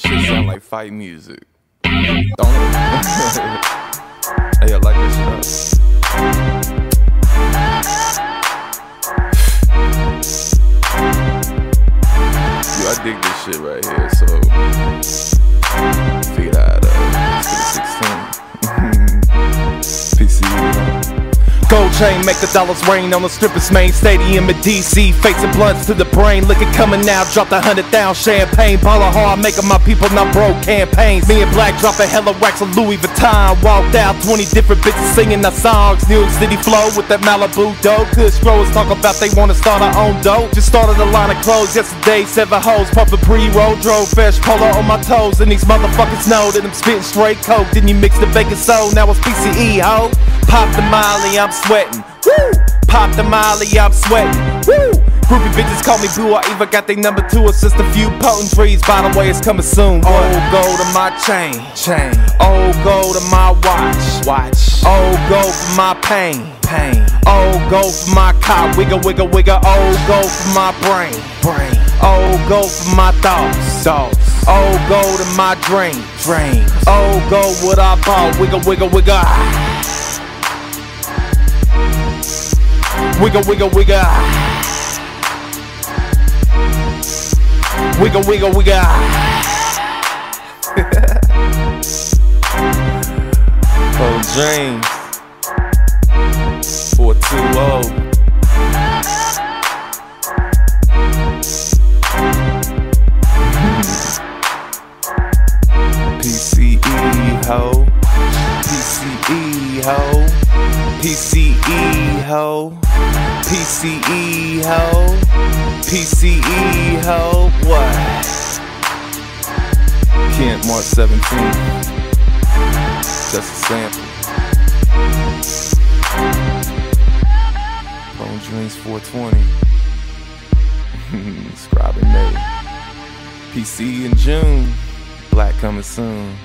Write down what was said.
Shit sound like fight music. Don't hey, I like this shit. Yo, I dig this shit right here, so chain make the dollars rain on the strippers main stadium in DC. Facing blunts to the brain, look it coming now. Drop the hundred thousand champagne. Baller hard, making my people not broke campaigns. Me and Blac drop a hella racks of Louis Vuitton. Walked out 20 different bitches singing the songs. New York City flow with that Malibu dough. Good growers talk about they wanna start our own dough. Just started a line of clothes yesterday. Seven hoes, pumping pre-roll, drove fresh polo on my toes. And these motherfuckers know that I'm spitting straight coke. Then you mix the bacon soul, now it's PCE, ho. Pop the molly, I'm sweating. Woo! Pop the molly, I'm sweating. Woo! Groupie bitches call me boo, I even got their number two. It's just a few potent dreams, by the way, it's coming soon. Oh, gold to my chain, chain. Oh, gold to my watch, watch. Oh, gold for my pain, pain. Oh, gold for my cop, wiggle, wiggle, wiggle. Oh, gold for my brain, brain. Oh, gold for my thoughts, thoughts. Oh, gold to my dream, dream. Oh, gold what I bought, wiggle, wiggle, wiggle. Wiggle, wiggle, wiggle. Wiggle, wiggle, wiggle. oh, James. 420. PCE ho. PCE ho. PCE ho. PCE ho. PCE ho. What? Kent March 17. Just a sample. Bone Dreams 420. Scribe and May. PC in June. Blac coming soon.